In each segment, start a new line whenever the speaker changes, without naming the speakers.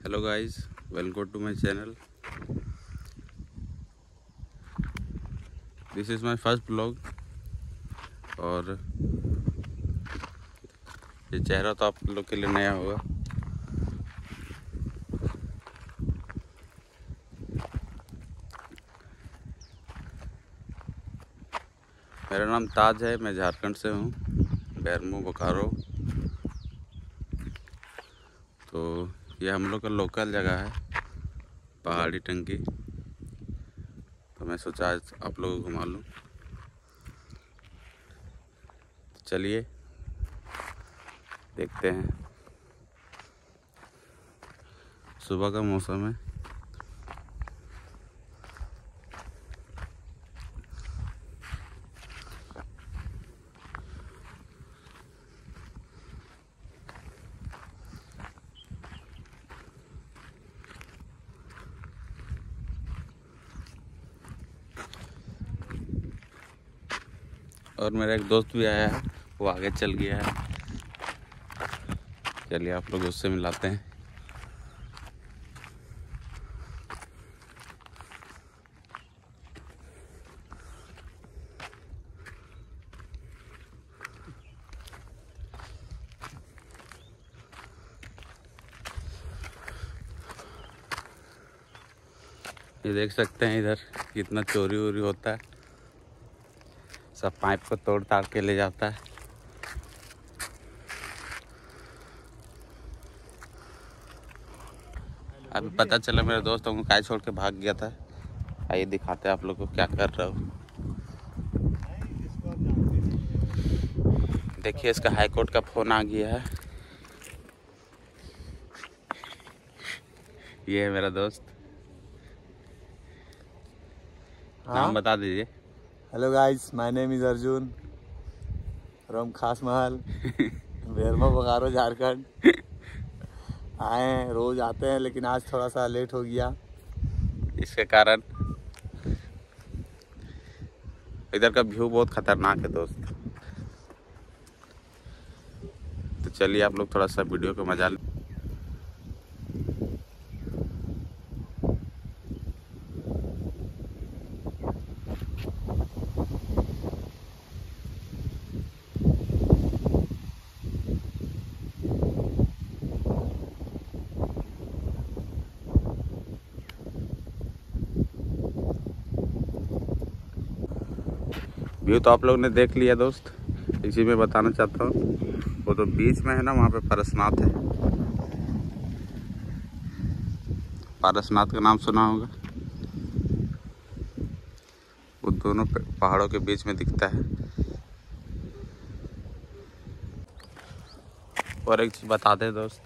Hello guys welcome to my channel this is my first blog और ये चेहरा तो आप लोग के लिए नया होगा। मेरा नाम ताज है, मैं झारखंड से हूँ, बैरमो बोकारो। तो ये हम लोग का लोकल जगह है, पहाड़ी टंकी। तो मैं सोचा आज आप लोग घुमा लूँ। तो चलिए, देखते हैं। सुबह का मौसम है। और मेरा एक दोस्त भी आया है, वो आगे चल गया है। चलिए आप लोग उससे मिलाते हैं। ये देख सकते हैं इधर कितना चोरी वोरी होता है। सब पाइप को तोड़ ताड़ के ले जाता है। अभी पता चला मेरे दोस्तों को काय छोड़ के भाग गया था। आइए दिखाते हैं आप लोग को क्या कर रहा हूँ। देखिए इसका हाई कोर्ट का फ़ोन आ गया है। ये है मेरा दोस्त। नाम बता दीजिए।
Hello guys my name is Arjun from Khas Mahal Berma Bokaro Jharkhand. आए हैं रोज आते हैं लेकिन आज थोड़ा सा लेट हो गया।
इसके कारण इधर का व्यू बहुत खतरनाक है दोस्त। तो चलिए आप लोग थोड़ा सा वीडियो को मज़ा लें। व्यू तो आप लोग ने देख लिया दोस्त। इसी में बताना चाहता हूँ। वो तो बीच में है ना, वहाँ पे पारसनाथ है। पारसनाथ का नाम सुना होगा। वो दोनों पहाड़ों के बीच में दिखता है। और एक चीज़ बता दें दोस्त,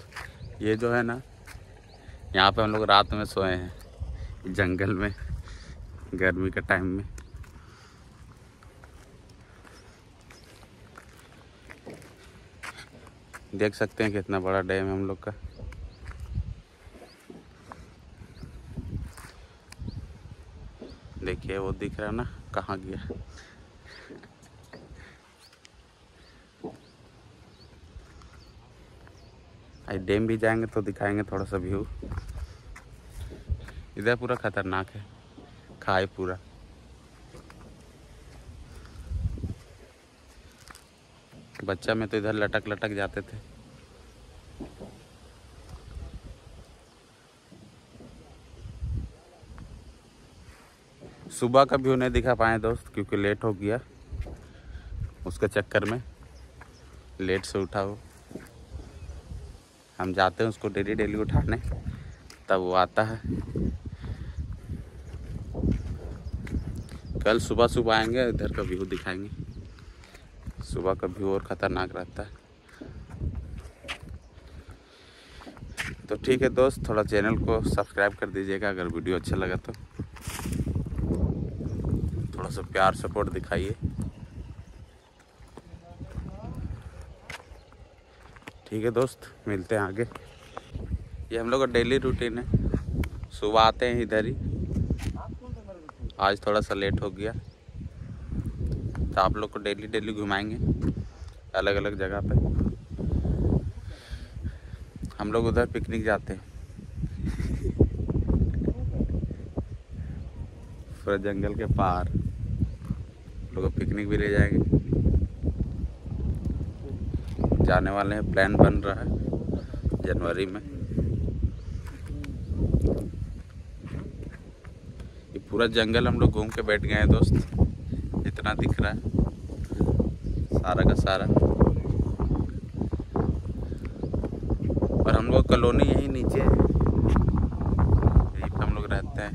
ये जो है ना, यहाँ पे हम लोग रात में सोए हैं। जंगल में, गर्मी के टाइम में। देख सकते हैं कितना बड़ा डैम है हम लोग का। देखिए वो दिख रहा है ना, कहाँ गया। आज डैम भी जाएँगे तो दिखाएँगे थोड़ा सा व्यू। इधर पूरा खतरनाक है खाए पूरा। बच्चा में तो इधर लटक लटक जाते थे। सुबह का व्यू नहीं दिखा पाए दोस्त, क्योंकि लेट हो गया। उसके चक्कर में लेट से उठा वो। हम जाते हैं उसको डेली डेली उठाने, तब वो आता है। कल सुबह सुबह आएँगे, इधर का व्यू दिखाएँगे। सुबह का व्यू और ख़तरनाक रहता है। तो ठीक है दोस्त, थोड़ा चैनल को सब्सक्राइब कर दीजिएगा अगर वीडियो अच्छा लगा तो। थोड़ा सा प्यार सपोर्ट दिखाइए। ठीक है दोस्त, मिलते हैं आगे। ये हम लोग का डेली रूटीन है। सुबह आते हैं इधर ही। आज थोड़ा सा लेट हो गया। तो आप लोग को डेली डेली घुमाएँगे अलग अलग जगह पर हम लोग उधर पिकनिक जाते हैं। जंगल के पार। लोग पिकनिक भी ले जाएँगे। जाने वाले हैं, प्लान बन रहा है जनवरी में। ये पूरा जंगल हम लोग घूम के बैठ गए हैं दोस्त। इतना दिख रहा है। सारा का सारा। और हम लोग कॉलोनी यही नीचे है। यहीं पर हम लोग रहते हैं।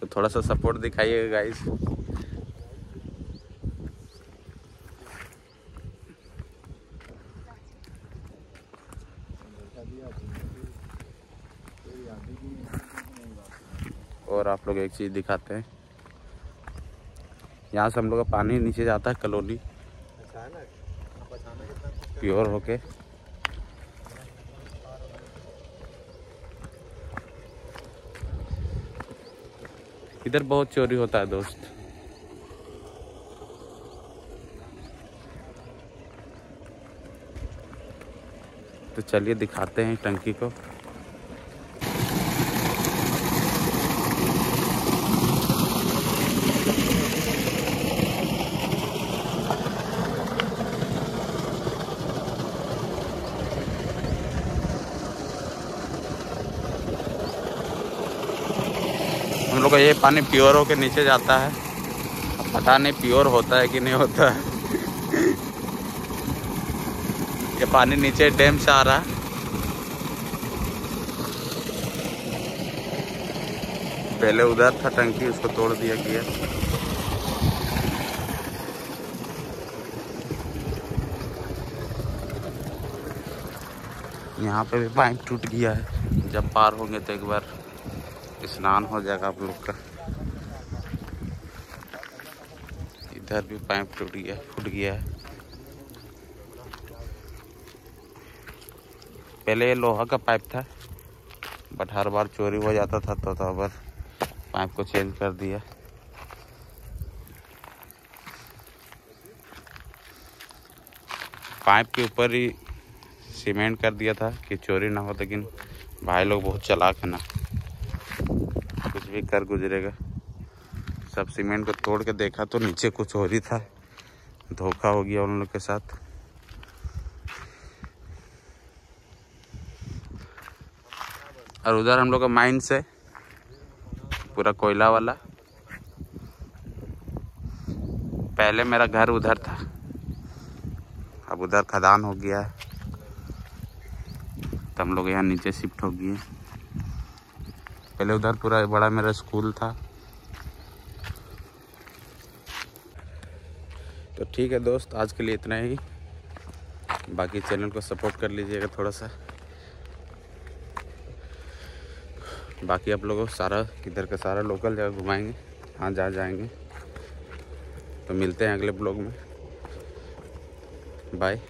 तो थोड़ा सा सपोर्ट दिखाइएगा गाइस और आप लोग एक चीज़ दिखाते हैं। यहाँ से हम लोग का पानी नीचे जाता है कलोनी। प्योर होके। इधर बहुत चोरी होता है दोस्त। तो चलिए दिखाते हैं टंकी को। लोग ये पानी प्योर होके नीचे जाता है। पता नहीं प्योर होता है कि नहीं होता है। ये पानी नीचे डैम से आ रहा है। पहले उधर था टंकी, उसको तोड़ दिया गया। यहाँ पे भी पाइप टूट गया है। जब पार होंगे तो एक बार। स्नान हो जाएगा आप लोग का। इधर भी पाइप टूट गया फूट गया है। पहले ये लोहा का पाइप था बट हर बार चोरी हो जाता था तो, तो पाइप को चेंज कर दिया। पाइप के ऊपर ही सीमेंट कर दिया था कि चोरी ना हो लेकिन भाई लोग बहुत चलाक है ना। भी कर गुजरेगा। सब सीमेंट को तोड़ के देखा तो नीचे कुछ और ही था। धोखा हो गया उन लोग के साथ। और उधर हम लोग का माइंड से पूरा कोयला वाला। पहले मेरा घर उधर था। अब उधर खदान हो गया। है तो हम लोग यहाँ नीचे शिफ्ट हो गए पहले उधर पूरा बड़ा मेरा स्कूल था। तो ठीक है दोस्त, आज के लिए इतना ही। बाकी चैनल को सपोर्ट कर लीजिएगा थोड़ा सा बाकी आप लोगों सारा, इधर का सारा लोकल जगह घुमाएँगे। हाँ जहाँ जाएँगे। तो मिलते हैं अगले ब्लॉग में। बाय